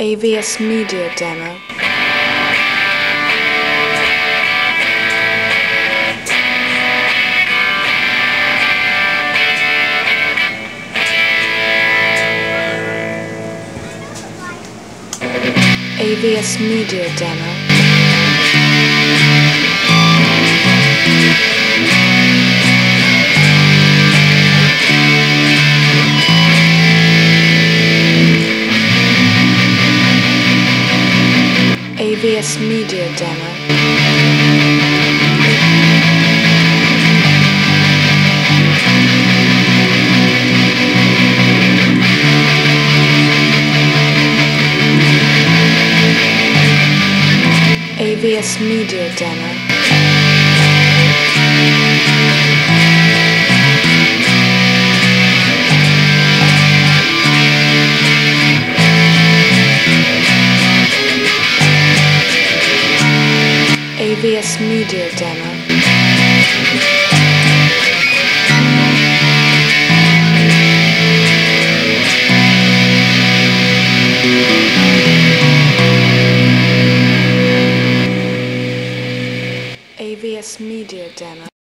AVS Media Demo. AVS Media Demo. AVS Media Demo. AVS Media Demo. LVS Media Demo. AVS Media Demo.